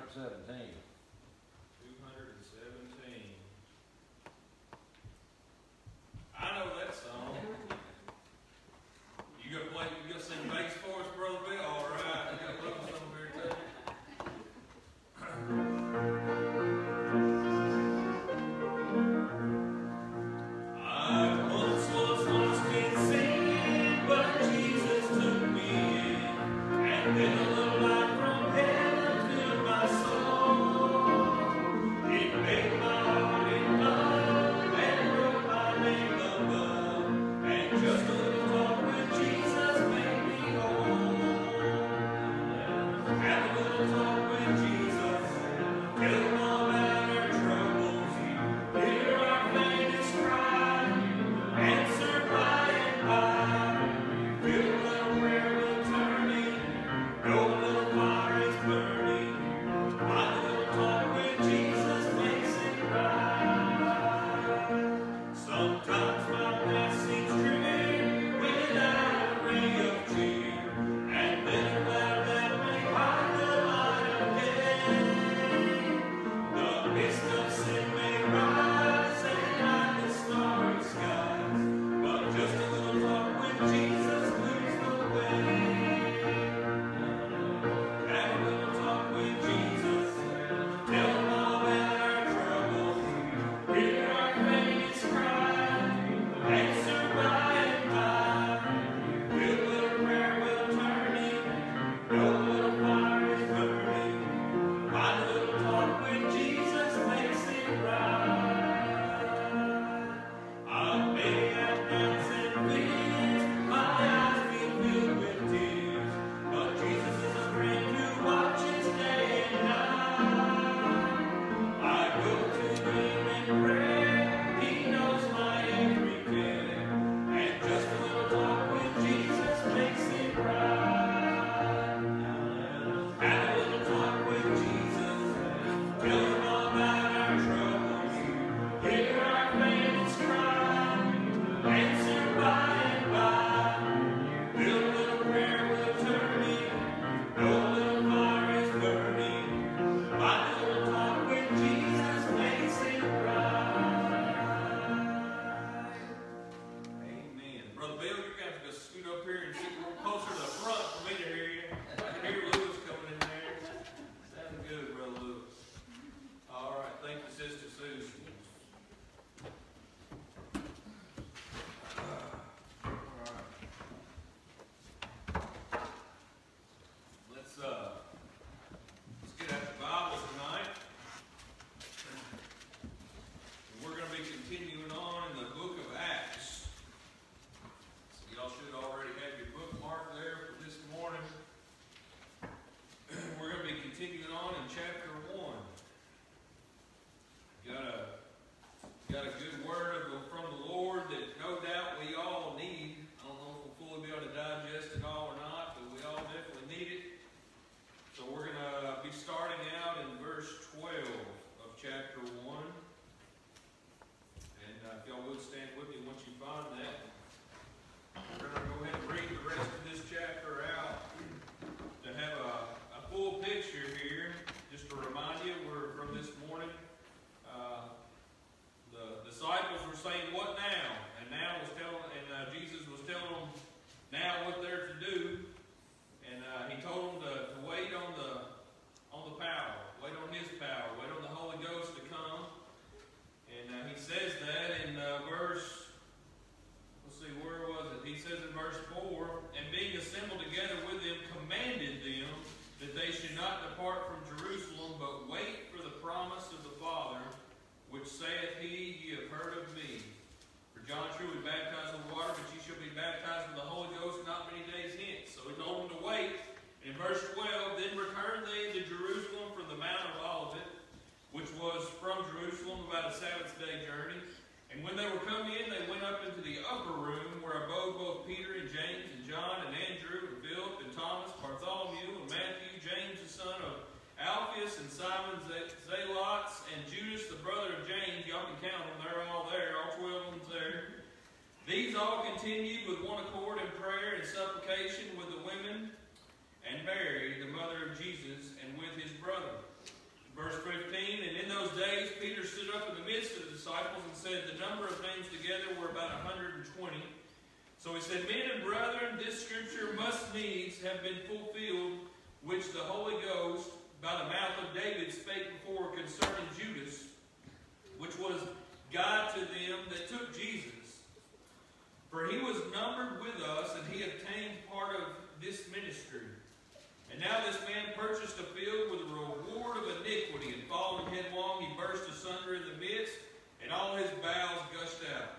hundred seventeen. These all continued with one accord in prayer and supplication with the women and Mary, the mother of Jesus, and with his brother. Verse 15, and in those days Peter stood up in the midst of the disciples and said, The number of names together were about 120. So he said, Men and brethren, this scripture must needs have been fulfilled, which the Holy Ghost, by the mouth of David, spake before concerning Judas, which was God to them that took Jesus. For he was numbered with us, and he obtained part of this ministry. And now this man purchased a field with a reward of iniquity, and falling headlong, he burst asunder in the midst, and all his bowels gushed out.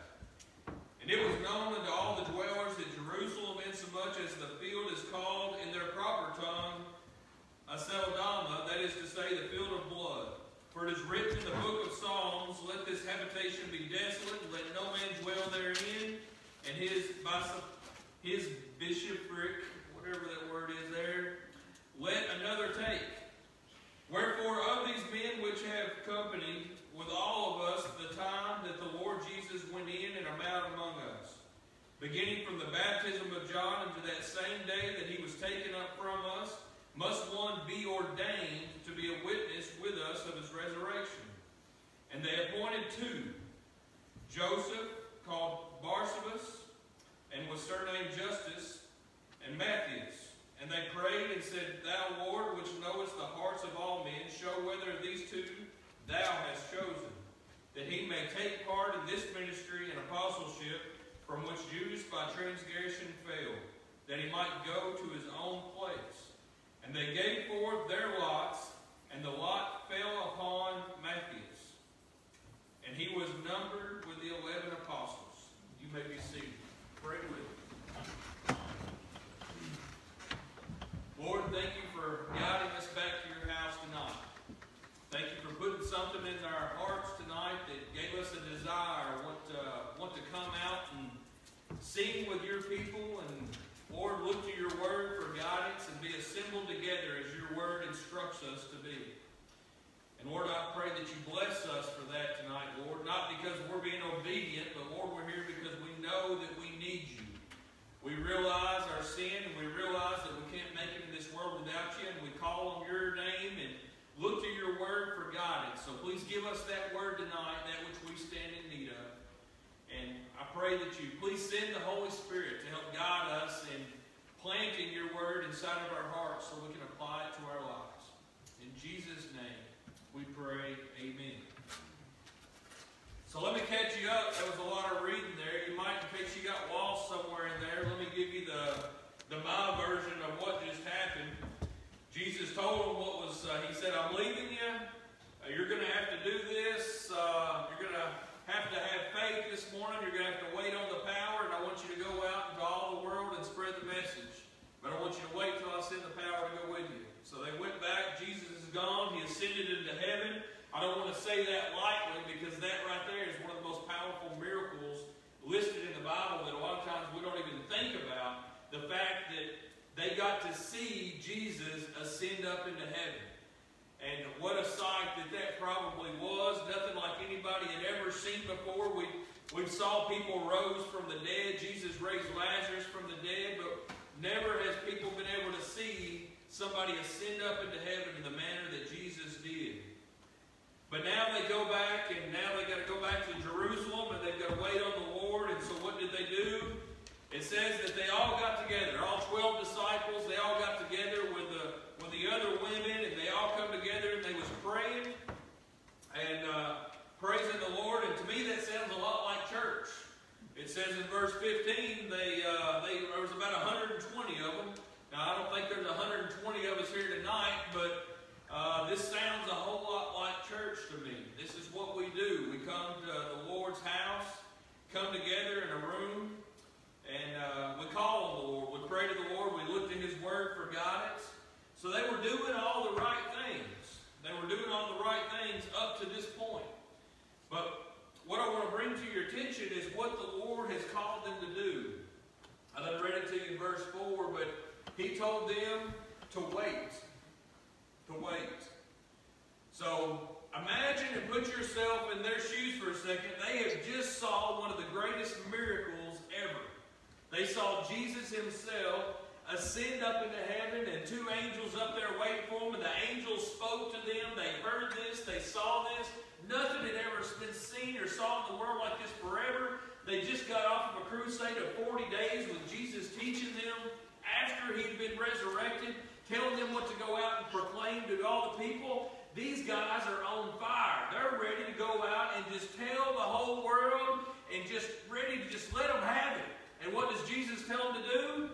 And it was known unto all the dwellers in Jerusalem, insomuch as the field is called in their proper tongue Aceldama, that is to say, the field of blood. For it is written in the book of Psalms, Let this habitation be desolate, and let no man dwell therein, and his, his bishopric, whatever that word is there, let another take. Wherefore, of these men which have company with all of us the time that the Lord Jesus went in and about among us, beginning from the baptism of John unto that same day that he was taken up from us, must one be ordained to be a witness with us of his resurrection. And they appointed two, Joseph, called Barsabas, and was surnamed Justus, and Matthias. And they prayed and said, Thou, Lord, which knowest the hearts of all men, show whether of these two thou hast chosen, that he may take part in this ministry and apostleship from which Judas by transgression failed, that he might go to his own place. And they gave forth their lots, and the lot fell upon Matthias. And he was numbered with the eleven apostles. May be seated. Pray with me. Lord, thank you for guiding us back to your house tonight. Thank you for putting something in our hearts tonight that gave us a desire, want to, want to come out and sing with your people and Lord, look to your word for guidance and be assembled together as your word instructs us to be. And Lord, I pray that you bless us for that tonight, Lord. Not because we're being obedient, but Lord, we're here because we know that we need you. We realize our sin and we realize that we can't make it in this world without you, and we call on your name and look to your word for guidance. So please give us that word tonight, that which we stand in need of. And I pray that you please send the Holy Spirit to help guide us in planting your word inside of our hearts so we can apply it to our lives. In Jesus' name, we pray, amen. So let me catch you up. There was a lot of reading there. You might, in case you got lost somewhere in there, let me give you the, the my version of what just happened. Jesus told him what was, uh, he said, I'm leaving you. You're going to have to do this. Uh, you're going to have to have faith this morning. You're going to have to wait on the power, and I want you to go out into all the world and spread the message. But I want you to wait till I send the power to go with you. So they went back. Jesus is gone. He ascended into heaven. I don't want to say that lightly because that right there is one of the most powerful miracles listed in the Bible that a lot of times we don't even think about. The fact that they got to see Jesus ascend up into heaven. And what a sight that that probably was. Nothing like anybody had ever seen before. We, we saw people rose from the dead. Jesus raised Lazarus from the dead. But never has people been able to see somebody ascend up into heaven in the manner that Jesus did. But now they go back, and now they got to go back to Jerusalem, and they've got to wait on the Lord. And so what did they do? It says that they all got together, all 12 disciples, they all got together with the, with the other women, and they all come together, and they was praying, and uh, praising the Lord. And to me, that sounds a lot like church. It says in verse 15, they, uh, they, there was about 120 of them. Now, I don't think there's 120 of us here tonight, but uh, this sounds a whole lot like church to me. This is what we do. We come to the Lord's house, come together in a room, and uh, we call on the Lord. We pray to the Lord. We look to His Word for guidance. So they were doing all the right things. They were doing all the right things up to this point. But what I want to bring to your attention is what the Lord has called them to do. I done read it to you in verse 4, but He told them to wait to wait. So imagine and put yourself in their shoes for a second. They have just saw one of the greatest miracles ever. They saw Jesus himself ascend up into heaven and two angels up there waiting for them, and the angels spoke to them. They heard this, they saw this. Nothing had ever been seen or saw in the world like this forever. They just got off of a crusade of 40 days with Jesus teaching them after he'd been resurrected, telling them what to go out and proclaim to all the people. These guys are on fire. They're ready to go out and just tell the whole world and just ready to just let them have it. And what does Jesus tell them to do?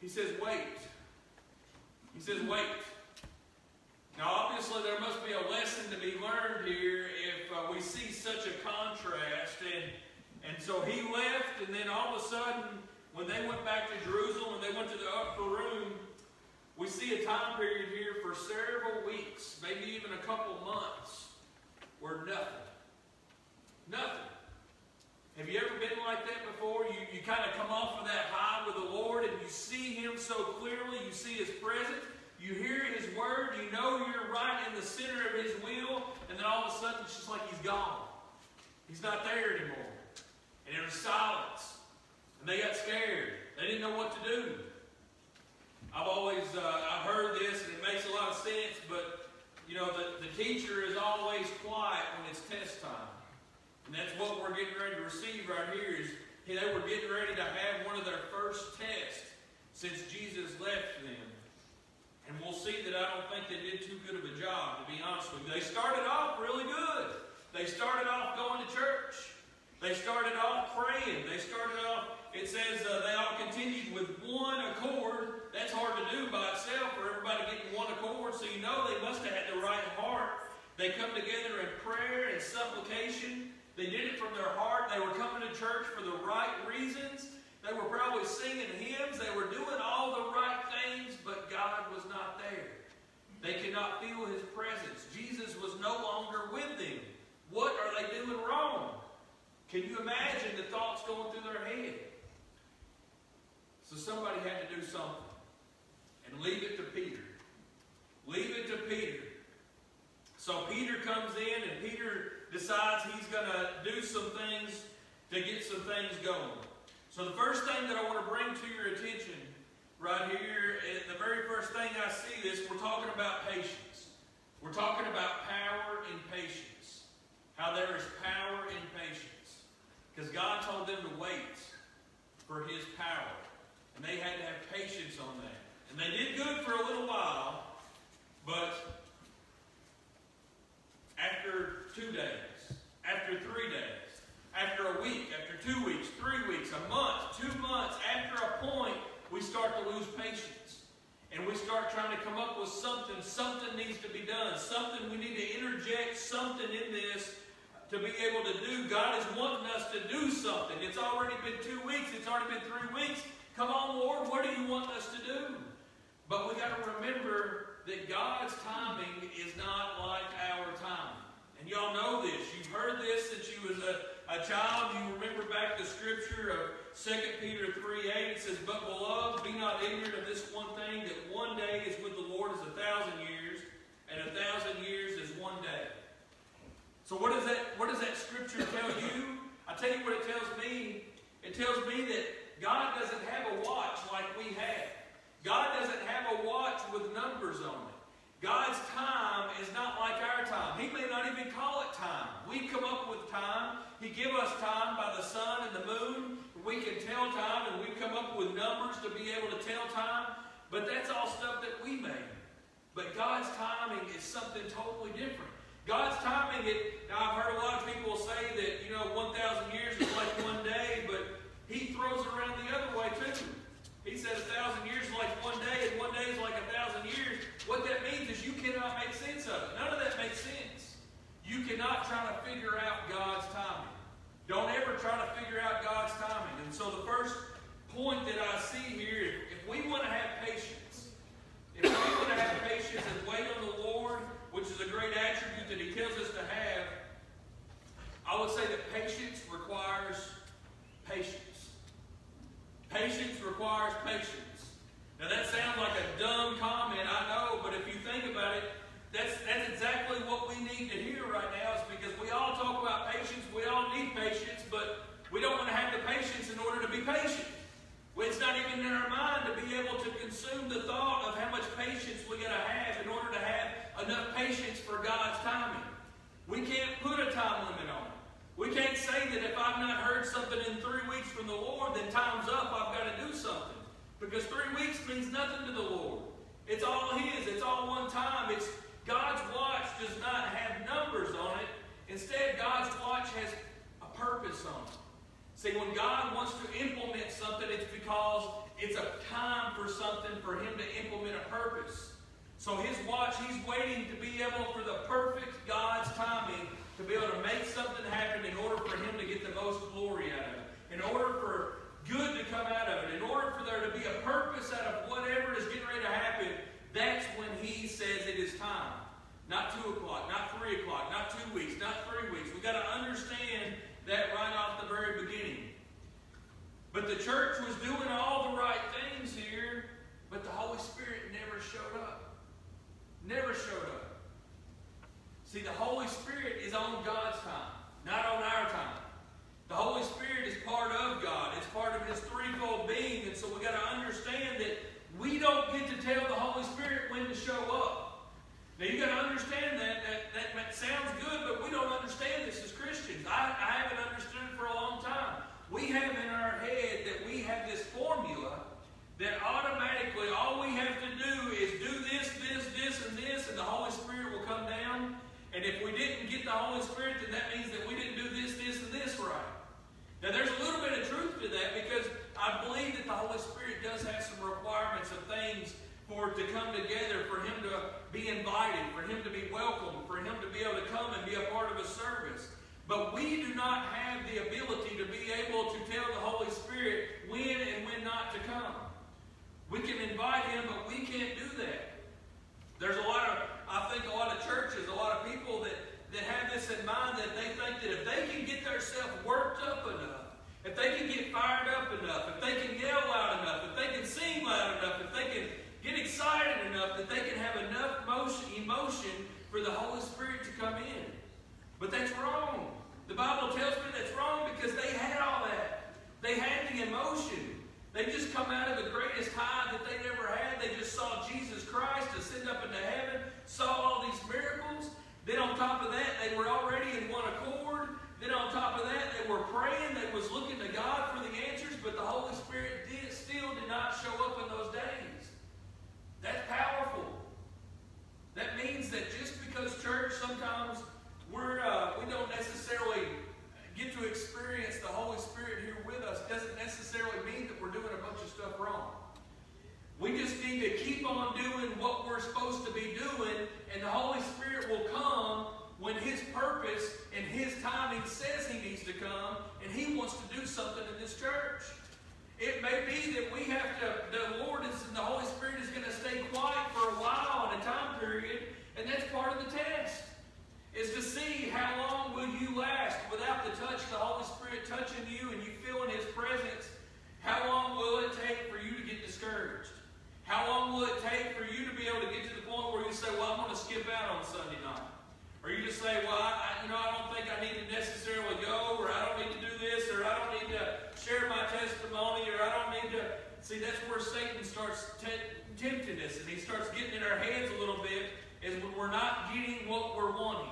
He says, wait. He says, wait. Now, obviously, there must be a lesson to be learned here if uh, we see such a contrast. And, and so he left, and then all of a sudden, when they went back to Jerusalem and they went to the upper room, we see a time period here for several weeks, maybe even a couple months, where nothing. Nothing. Have you ever been like that before? You, you kind of come off of that high with the Lord and you see Him so clearly, you see His presence, you hear His word, you know you're right in the center of His will, and then all of a sudden it's just like He's gone. He's not there anymore. And there was silence. And they got scared. They didn't know what to do. I've always uh, I've heard this and it makes a lot of sense, but you know the, the teacher is always quiet when it's test time. And that's what we're getting ready to receive right here is they were getting ready to have one of their first tests since Jesus left them. And we'll see that I don't think they did too good of a job, to be honest with you. They started off really good. They started off going to church. They started off praying. They started off, it says uh, they all continued with one accord. That's hard to do by itself for everybody getting one accord, so you know they must have had the right heart. They come together in prayer and supplication. They did it from their heart. They were coming to church for the right reasons. They were probably singing hymns. They were doing all the right things, but God was not there. They could not feel his presence. Jesus was no longer with them. What are they doing wrong? Can you imagine the thoughts going through their head? So somebody had to do something. And leave it to Peter. Leave it to Peter. So Peter comes in, and Peter decides he's going to do some things to get some things going. So the first thing that I want to bring to your attention right here, eh, the very first thing I see this, we're talking about patience. We're talking about power and patience. How there is power in patience. Because God told them to wait for His power. And they had to have patience on that. And they did good for a little while, but after two days, after three days, after a week, after two weeks, three weeks, a month, two months, after a point, we start to lose patience. And we start trying to come up with something. Something needs to be done. Something we need to interject something in this to be able to do. God is wanting us to do something. It's already been two weeks. It's already been three weeks. Come on, Lord, what do you want us to do? But we got to remember that God's timing is not like our timing. And y'all know this. You've heard this since you was a, a child. You remember back the scripture of 2 Peter 3 8. It says, But beloved, be not ignorant of this one thing, that one day is with the Lord as a thousand years, and a thousand years is one day. So what does that what does that scripture tell you? I tell you what it tells me. It tells me that God doesn't have a watch like we have. God doesn't have a watch with numbers on it. God's time is not like our time. He may not even call it time. We come up with time. He give us time by the sun and the moon. We can tell time, and we come up with numbers to be able to tell time. But that's all stuff that we made. But God's timing is something totally different. God's timing, it, now I've heard a lot of people say that, you know, 1,000 years is like one day, but he throws around the other way too. He said a thousand years is like one day, and one day is like a thousand years. What that means is you cannot make sense of it. None of that makes sense. You cannot try to figure out God's timing. Don't ever try to figure out God's timing. And so the first point that I see here, if we want to have patience, if we want to have patience and wait on the Lord, which is a great attribute that He tells us to have, I would say that patience requires patience. Patience requires patience. Now that sounds like a dumb comment, I know, but if you think about it, that's, that's exactly what we need to hear right now is because we all talk about patience, we all need patience, but we don't want to have the patience in order to be patient. It's not even in our mind to be able to consume the thought of how much patience we got to have in order to have enough patience for God's timing. We can't put a time limit on it. We can't say that if I've not heard something in three weeks from the Lord, then time's up. Because three weeks means nothing to the Lord. It's all His. It's all one time. It's God's watch does not have numbers on it. Instead, God's watch has a purpose on it. See, when God wants to implement something, it's because it's a time for something for Him to implement a purpose. So His watch, He's waiting to be able for the perfect God's timing to be able to make something happen in order for Him to get the most glory out of it. In order for good to come out of it. In order for there to be a purpose out of whatever is getting ready to happen, that's when He says it is time. Not 2 o'clock, not 3 o'clock, not two weeks, not three weeks. We've got to understand that right off the very beginning. But the church was doing all the right things here, but the Holy Spirit never showed up. Never showed up. See, the Holy Spirit is on God's time, not on our time. The Holy Spirit is part of God. It's part of His threefold being, and so we got to understand that we don't get to tell the Holy Spirit when to show up. Now you got to understand that, that that sounds good, but we don't understand this as Christians. I, I haven't understood it for a long time. We have in our head that we have this formula that automatically all we have to do is do this, this, this, and this, and the Holy Spirit will come down. And if we didn't get the Holy Spirit, then that means that we didn't do this, this, and this right. Now there's a little bit of truth to that because I believe that the Holy Spirit does have some requirements of things for it to come together, for him to be invited, for him to be welcomed, for him to be able to come and be a part of a service. But we do not have the ability to be able to tell the Holy Spirit when and when not to come. We can invite him, but we can't do that. There's a lot of, I think a lot of churches, a lot of people that, that have this in mind that they think that if they can get themselves worked up enough, if they can get fired up enough, if they can yell loud enough, if they can sing loud enough, if they can get excited enough that they can have enough motion, emotion for the Holy Spirit to come in. But that's wrong. The Bible tells me that's wrong because they had all that. They had the emotion. They just come out of the greatest high that they never had. They just saw Jesus Christ ascend up into heaven, saw all these miracles. Then on top of that, they were already in one accord. Then on top of that, they were praying. They was looking to God for the answers, but the Holy Spirit did, still did not show up in those days. That's powerful. That means that just because church sometimes we're uh, we don't necessarily get to experience the Holy Spirit here with us doesn't necessarily mean that we're doing a bunch of stuff wrong. We just need to keep on doing what we're supposed to be doing, and the Holy Spirit will come when His purpose and His timing says He needs to come, and He wants to do something in this church. It may be that we have to, the Lord is, and the Holy Spirit is going to stay quiet for a while in a time period, that's part of the test. Is to see how long will you last without the touch of the Holy Spirit touching you and you feeling His presence. How long will it take for you to get discouraged? How long will it take for you to be able to get to the point where you say, well, I'm going to skip out on Sunday night? Or you just say, well, I, you know, I don't think I need to necessarily go, or I don't need to do this, or I don't need to share my testimony, or I don't need to. See, that's where Satan starts tempting us, and he starts getting in our heads a little bit, is when we're not getting what we're wanting.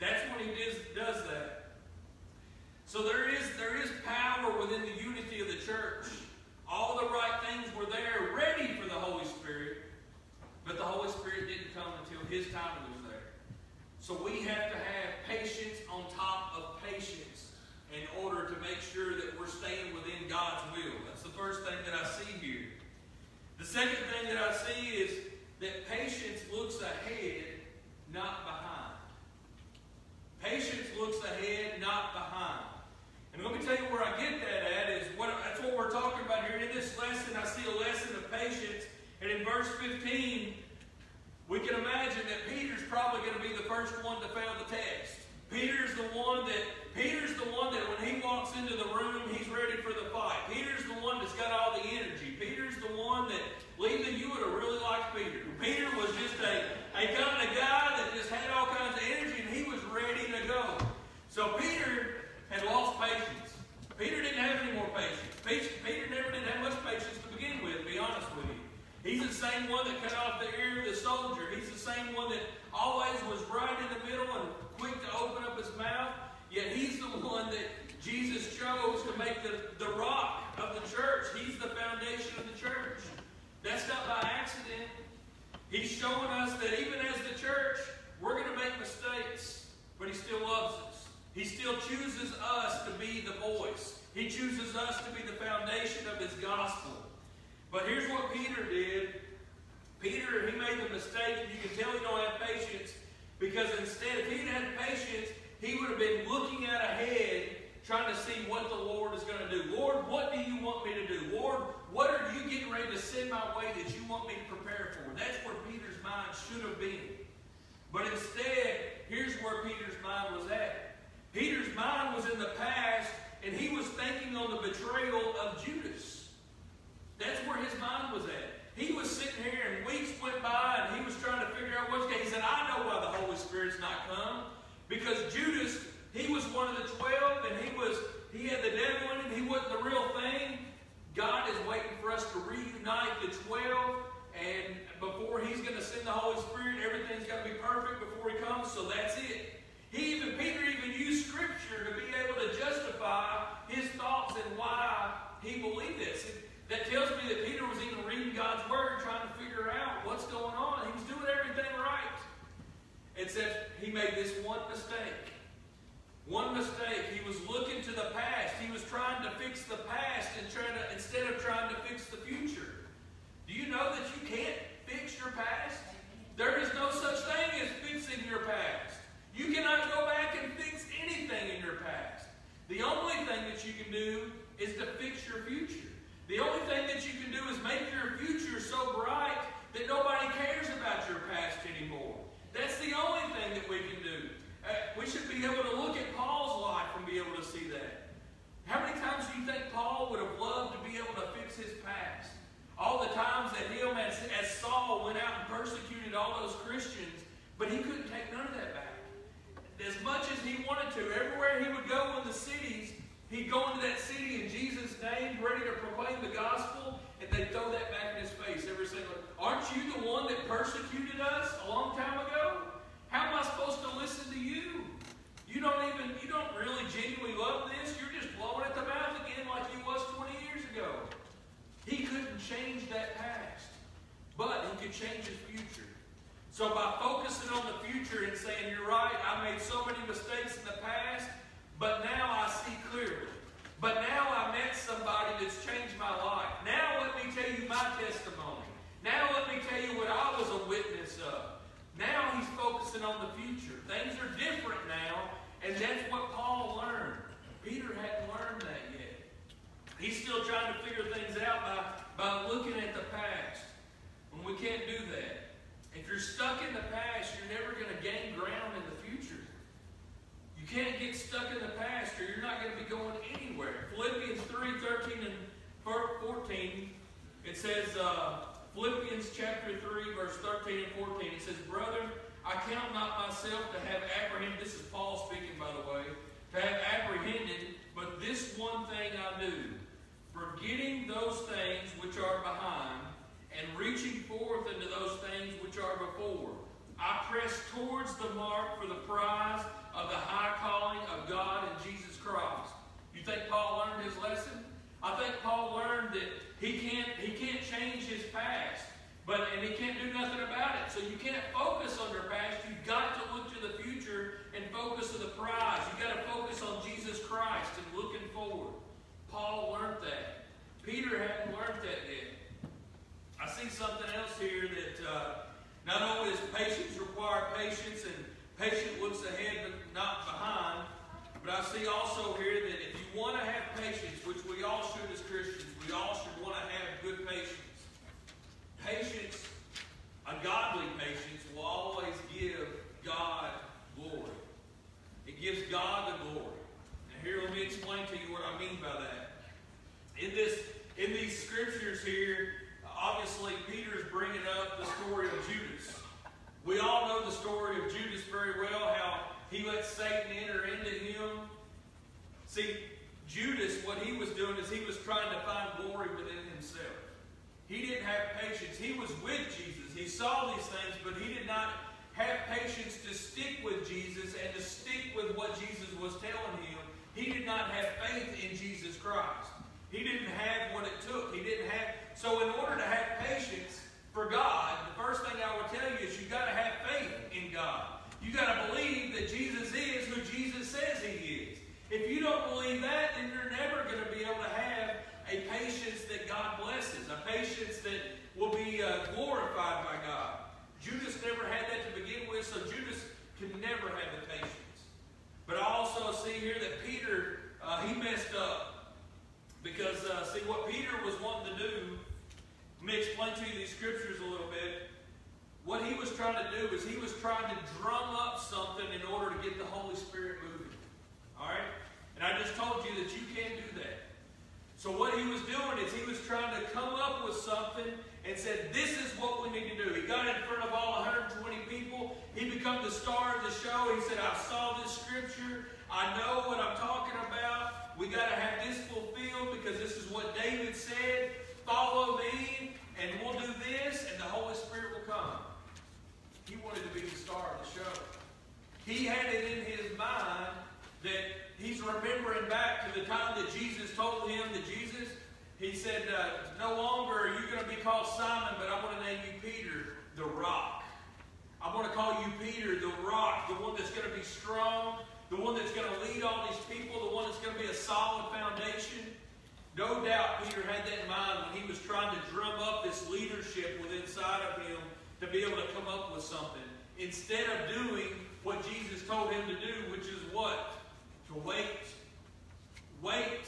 That's when he does, does that. So there is, there is power within the unity of the church. All the right things were there, ready for the Holy Spirit, but the Holy Spirit didn't come until his time was there. So we have to have patience on top of patience in order to make sure that we're staying within God's will. That's the first thing that I see here. The second thing that I see is that patience looks ahead, not behind. Patience looks ahead, not behind. And let me tell you where I get that at is what that's what we're talking about here. In this lesson, I see a lesson of patience. And in verse 15, we can imagine that Peter's probably going to be the first one to fail the test. Peter's the one that Peter's the one that when he walks into the room, he's ready for the fight. Peter's the one that's got all the energy. Peter's the one that, Lehman, you would have really liked Peter. Peter was just a, a kind of guy that just had all kinds of energy and he was ready to go. So Peter had lost patience. Peter didn't have any more patience. Peter never did have much patience to begin with, to be honest with you. He's the same one that cut off the ear of the soldier. He's the same one that always was right in the middle and quick to open up his mouth. Yet he's the one that Jesus chose to make the, the rock of the church. He's the foundation of the church. That's not by accident. He's showing us that even as the church, we're going to make mistakes, but He still loves us. He still chooses us to be the voice. He chooses us to be the foundation of His gospel. But here's what Peter did. Peter, he made the mistake, and you can tell he don't have patience, because instead, if he'd had patience, he would have been looking out ahead, trying to see what the Lord is going to do. Lord, what do you want me to do? Lord, what are you getting ready to send my way that you want me to prepare for? That's where Peter's mind should have been. But instead, here's where Peter's mind was at. Peter's mind was in the past, and he was thinking on the betrayal of Judas. That's where his mind was at. He was sitting here, and weeks went by, and he was trying to figure out what's going He said, I know why the Holy Spirit's not come. Because Judas, he was one of the twelve, and he was he had the devil in him. He wasn't the real thing. God is waiting for us to reunite the twelve, and before He's going to send the Holy Spirit, everything's got to be perfect before He comes. So that's it. He even Peter even used Scripture to be able to justify his thoughts and why he believed this. That tells me that Peter was even reading God's Word, trying to figure out what's going on. He was doing everything right. Says he made this one mistake. One mistake. He was looking to the past. He was trying to fix the past and trying to, instead of trying to fix the future. Do you know that you can't fix your past? There is no such thing as fixing your past. You cannot go back and fix anything in your past. The only thing that you can do is to fix your future. The only thing that you can do is make your future so bright that nobody cares about your past anymore. That's the only thing that we can do. Uh, we should be able to look at Paul's life and be able to see that. How many times do you think Paul would have loved to be able to fix his past? All the times that him, as, as Saul, went out and persecuted all those Christians, but he couldn't take none of that back. As much as he wanted to, everywhere he would go in the cities, He'd go into that city in Jesus' name, ready to proclaim the gospel, and they'd throw that back in his face every single Aren't you the one that persecuted us a long time ago? How am I supposed to listen to you? You don't even, you don't really genuinely love this. You're just blowing at the mouth again like you was 20 years ago. He couldn't change that past, but he could change his future. So by focusing on the future and saying, you're right, I made so many mistakes in the past, but now I see clearly. But now I met somebody that's changed my life. Now let me tell you my testimony. Now let me tell you what I was a witness of. Now he's focusing on the future. Things are different now, and that's what Paul learned. Peter hadn't learned that yet. He's still trying to figure things out by, by looking at the past. When we can't do that. If you're stuck in the past, you're never going to gain ground in the future. You can't get stuck in the past or you're not going to be going anywhere. Philippians 3 13 and 14, it says, uh, Philippians chapter 3, verse 13 and 14, it says, Brother, I count not myself to have apprehended, this is Paul speaking, by the way, to have apprehended, but this one thing I do, forgetting those things which are behind, and reaching forth into those things which are before. I press towards the mark for the prize of the high calling of God in Jesus Christ. You think Paul learned his lesson? I think Paul learned that he can't he can't change his past, but and he can't do nothing about it. So you can't focus on your past. You've got to look to the future and focus on the prize. You've got to focus on Jesus Christ and looking forward. Paul learned that. Peter hadn't learned that yet. I see something else here that uh, not only does patience require patience and patient looks ahead but not behind. But I see also here that if you want to have patience, which we all should as Christians, we all should want to have good patience. Patience, a godly patience, will always give God glory. It gives God the glory. And here, let me explain to you what I mean by that. In this, in these scriptures here, obviously Peter's bringing up the story of Judas. We all know the story of Judas very well, how he let Satan enter into him. See, Judas, what he was doing is he was trying to find glory within himself. He didn't have patience. He was with Jesus. He saw these things, but he did not have patience to stick with Jesus and to stick with what Jesus was telling him. He did not have faith in Jesus Christ. He didn't have what it took. He didn't have. So, in order to have patience, for God, the first thing I would tell you is you've got to have faith in God. You've got to believe that Jesus is who Jesus says he is. that God blesses, that will be uh, glorified by God. Judas never had that to begin with, so Judas could never have the patience. But I also see here that Peter, uh, he messed up. Because, uh, see, what Peter was wanting to do, let me explain to you these scriptures a little bit. What he was trying to do is he was trying to drum up something in order to get the Holy Spirit moving. All right? And I just told you that you can't do that. So what he was doing is he was trying to come up with something and said, this is what we need to do. He got in front of all 120 people. He became the star of the show. He said, I saw this scripture. I know what I'm talking about. We got to have this fulfilled because this is what David said. Follow me, and we'll do this, and the Holy Spirit will come. He wanted to be the star of the show. He had it in his mind that he's remembering back to the time that Jesus told him that Jesus, he said, uh, no longer are you going to be called Simon, but I want to name you Peter, the rock. I want to call you Peter, the rock, the one that's going to be strong, the one that's going to lead all these people, the one that's going to be a solid foundation. No doubt Peter had that in mind when he was trying to drum up this leadership within inside of him to be able to come up with something. Instead of doing what Jesus told him to do, which is what? To wait. Wait.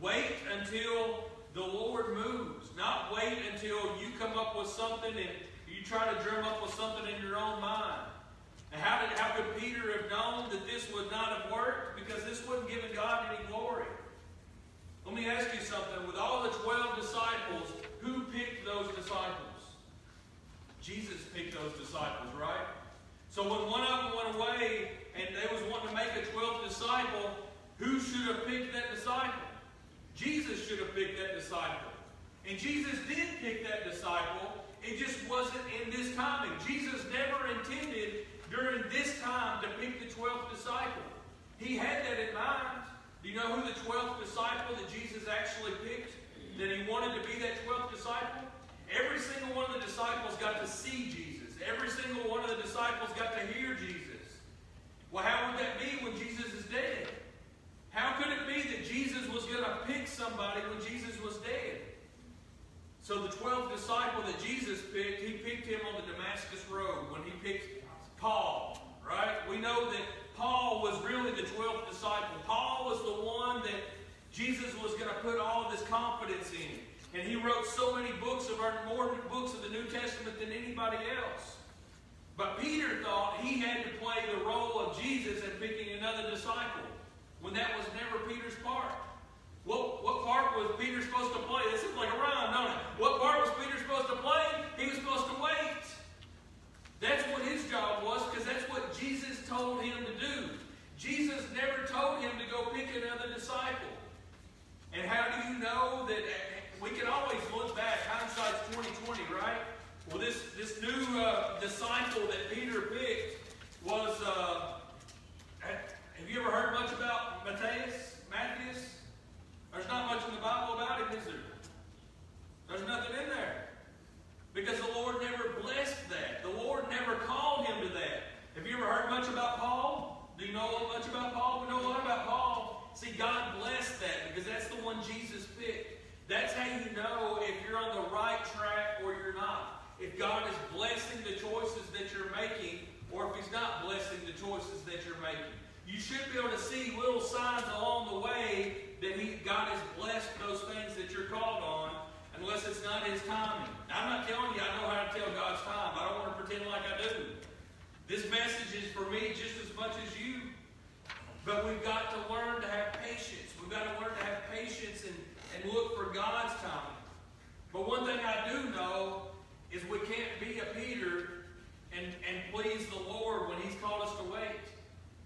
Wait until the Lord moves. Not wait until you come up with something and you try to drum up with something in your own mind. And how did how could Peter have known that this would not have worked? Because this wouldn't give God any glory. Let me ask you something. With all the 12 disciples, who picked those disciples? Jesus picked those disciples, right? So when one of them went away, and they was wanting to make a 12th disciple, who should have picked that disciple? Jesus should have picked that disciple. And Jesus did pick that disciple. It just wasn't in this timing. Jesus never intended during this time to pick the 12th disciple. He had that in mind. Do you know who the 12th disciple that Jesus actually picked? That he wanted to be that 12th disciple? Every single one of the disciples got to see Jesus. Every single one of the disciples got to hear Jesus. Well, how would that be when Jesus is dead? How could it be that Jesus was going to pick somebody when Jesus was dead? So the 12th disciple that Jesus picked, he picked him on the Damascus Road when he picked Paul, right? We know that Paul was really the 12th disciple. Paul was the one that Jesus was going to put all of his confidence in. And he wrote so many books of our more books of the New Testament than anybody else. But Peter thought he had to play the role of Jesus in picking another disciple, when that was never Peter's part. What, what part was Peter supposed to play? This is like a rhyme, don't it? What part was Peter supposed to play? He was supposed to wait. That's what his job was, because that's what Jesus told him to do. Jesus never told him to go pick another disciple. And how do you know that we can always look back, hindsight's 2020, right? Well, this, this new uh, disciple that Peter picked was, uh, have you ever heard much about Matthias, Matthias? There's not much in the Bible about him, is there? There's nothing in there. Because the Lord never blessed that. The Lord never called him to that. Have you ever heard much about Paul? Do you know much about Paul? We know a lot about Paul. See, God blessed that because that's the one Jesus picked. That's how you know if you're on the right track or you're not if God is blessing the choices that you're making or if He's not blessing the choices that you're making. You should be able to see little signs along the way that he, God has blessed those things that you're called on unless it's not His timing. I'm not telling you I know how to tell God's time. I don't want to pretend like I do. This message is for me just as much as you. But we've got to learn to have patience. We've got to learn to have patience and, and look for God's timing. But one thing I do know is we can't be a Peter and, and please the Lord when he's called us to wait.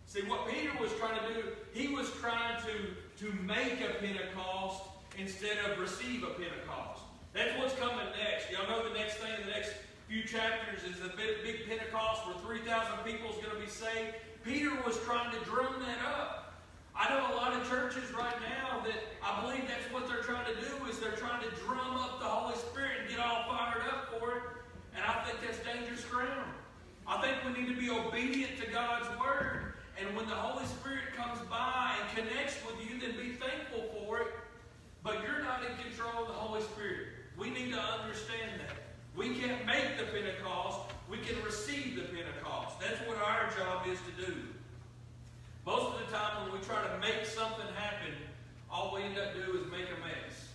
See, what Peter was trying to do, he was trying to, to make a Pentecost instead of receive a Pentecost. That's what's coming next. Y'all know the next thing in the next few chapters is the big, big Pentecost where 3,000 people is going to be saved. Peter was trying to drum that up. I know a lot of churches right now that I believe that's what they're trying to do is they're trying to drum up the Holy Spirit and get all fired up for it. And I think that's dangerous ground. I think we need to be obedient to God's word. And when the Holy Spirit comes by and connects with you, then be thankful for it. But you're not in control of the Holy Spirit. We need to understand that. We can't make the Pentecost. We can receive the Pentecost. That's what our job is to do. Most of the time when we try to make something happen, all we end up doing is make a mess.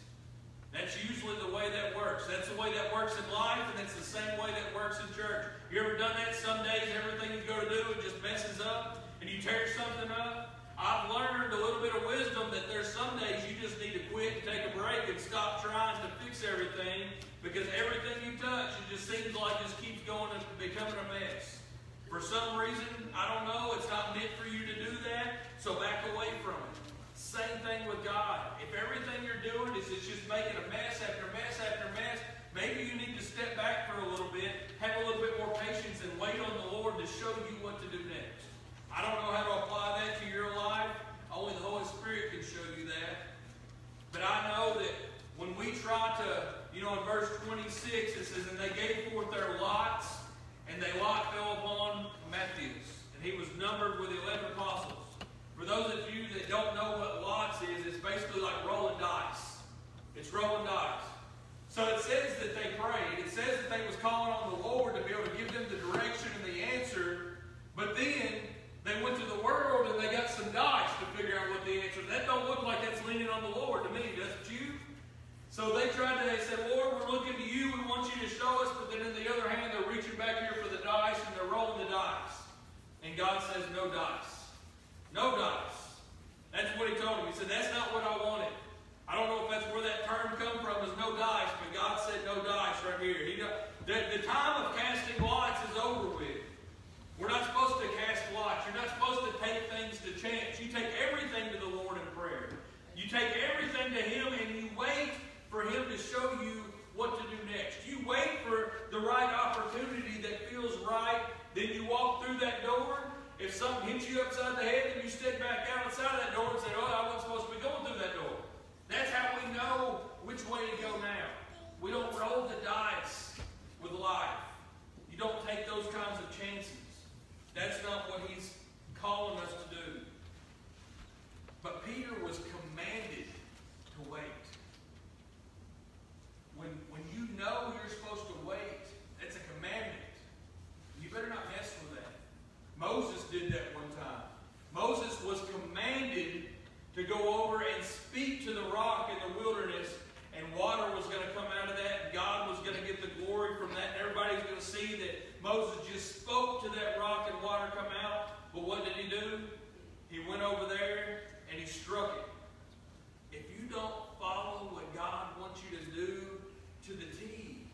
That's usually the way that works. That's the way that works in life, and it's the same way that works in church. You ever done that? Some days everything you go to do, it just messes up, and you tear something up. I've learned a little bit of wisdom that there's some days you just need to quit take a break and stop trying to fix everything because everything you touch, it just seems like just keeps going and becoming a mess. For some reason, I don't know, it's not meant for you to do that, so back away from it. Same thing with God. If everything you're doing is it's just making a mess after mess after mess, maybe you need to step back for a little bit, have a little bit more patience, and wait on the Lord to show you what to do next. I don't know how to apply that to your life. Only the Holy Spirit can show you that. But I know that when we try to, you know, in verse 26, it says, And they gave forth their lots, and they lot fell upon Matthias. And he was numbered with the 11 apostles. For those of you that don't know what lots is, it's basically like rolling dice. It's rolling dice. So it says that they prayed. It says that they was calling on the Lord to be able to give them the direction and the answer. But then they went to the world and they got some dice to figure out what the answer. That don't look like that's leaning on the Lord to me, does it you? So they tried to, they said, Lord, we're looking to you, we want you to show us, but then in the other hand, they're reaching back here for the dice and they're rolling the dice. God says, no dice. No dice. That's what he told him. He said, that's not what I wanted. I don't know if that's where that term come from is no dice, but God said no dice right here. He, the, the time of casting lots is over with. We're not supposed to cast lots. You're not supposed to take things to chance. You take everything to the Lord in prayer. You take everything to Him and you wait for Him to show you what to do next. You wait for the right opportunity that feels right. Then you walk through that door. If something hits you upside the head, then you step back out outside that door and say, Oh, I wasn't supposed to be going through that door. That's how we know which way to go now. We don't roll the dice with life. You don't take those kinds of chances. That's not what he's calling us to do. But Peter was commanded to wait. When, when you know you're supposed to wait, that's a commandment. Better not mess with that. Moses did that one time. Moses was commanded to go over and speak to the rock in the wilderness, and water was going to come out of that, and God was going to get the glory from that, and everybody's going to see that Moses just spoke to that rock and water come out. But what did he do? He went over there and he struck it. If you don't follow what God wants you to do to the T,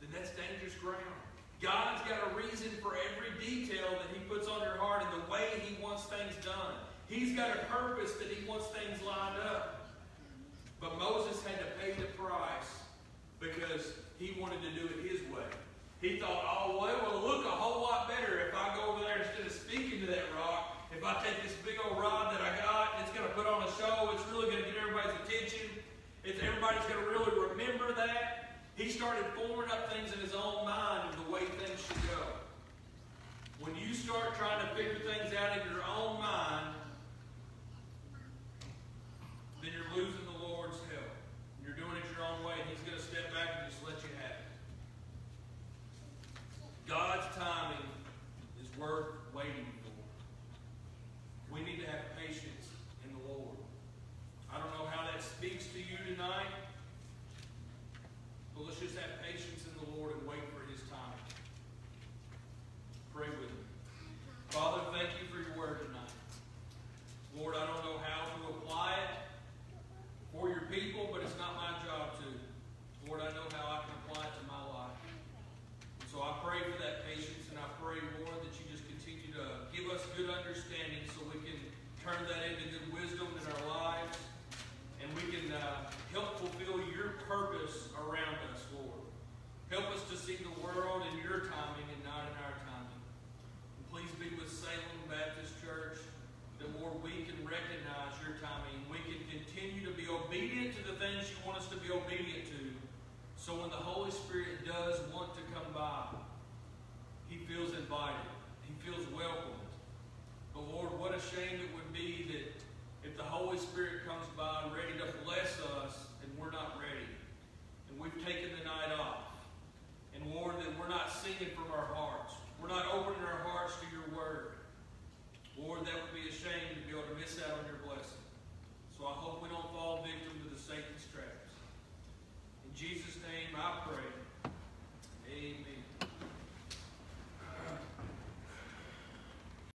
then that's dangerous ground. God's got a reason for every detail that he puts on your heart and the way he wants things done. He's got a purpose that he wants things lined up. But Moses had to pay the price because he wanted to do it his way. He thought, oh, well, it will look a whole lot better if I go over there instead of speaking to that rock. If I take this big old rod that I got, it's going to put on a show. It's really going to get everybody's attention. It's, everybody's going to really remember that. He started forming up things in his own mind of the way things should go. When you start trying to figure things out in your own mind, then you're losing the Lord's help. You're doing it your own way, and He's going to step back and just let you have it. God's timing is worth